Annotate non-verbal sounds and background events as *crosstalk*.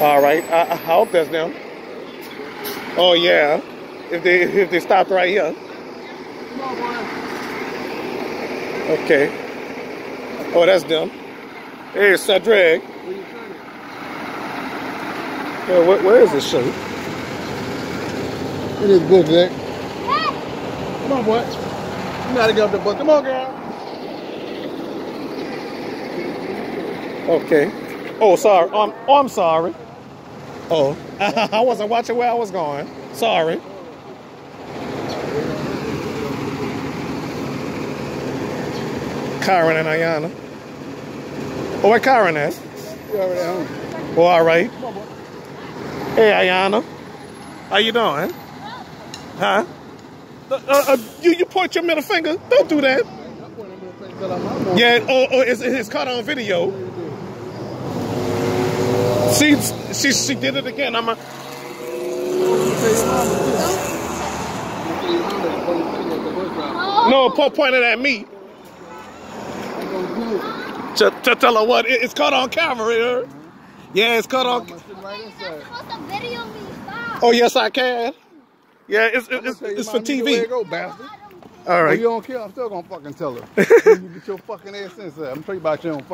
All right. I, I hope that's them. Oh yeah. If they if they stopped right here. Come on, boy. Okay. Oh, that's them. Hey, Cedric. Where you turning? Yeah, where, where is this shirt? It is good, Jack. Come on, boy. You gotta get up the book. Come on, girl. Okay. Oh, sorry. Um, oh, I'm sorry. Oh, *laughs* I wasn't watching where I was going. Sorry. Karen and Ayana. Oh, where Karen? You. Oh, all right. Hey, Ayana. How you doing? Huh? Uh, uh, uh, you, you point your middle finger. Don't do that. Yeah, oh, oh it's, it's caught on video. See, she, she did it again. I'm a, no, po- pointed at me. To, to tell her what, it, it's caught on camera here. Yeah, it's caught on. supposed to video me. Stop. Oh, yes, I can. Yeah, it's, it's, it's for TV. you go, bastard. All If you don't care, I'm still gonna fucking tell her. *laughs* you get your fucking ass inside. I'm telling you about your own fucking.